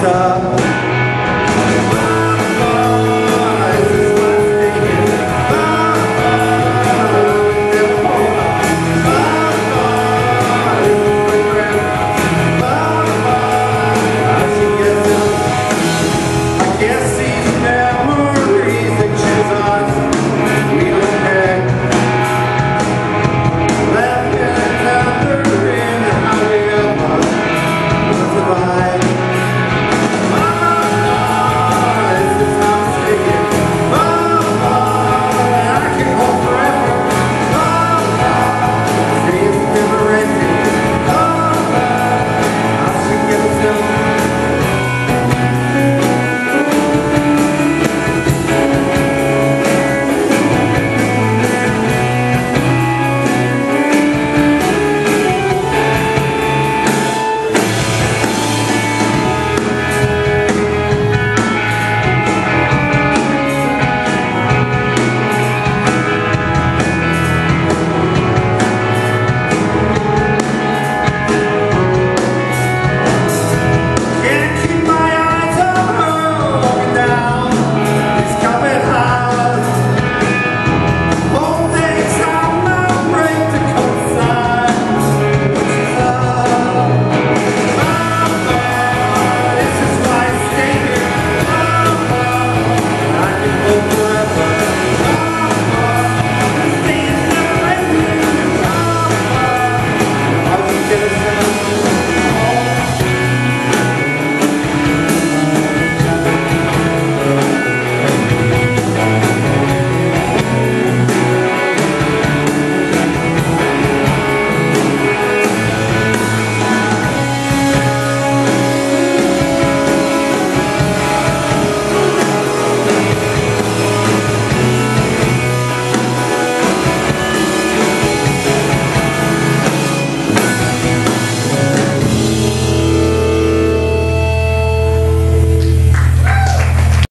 Jesus.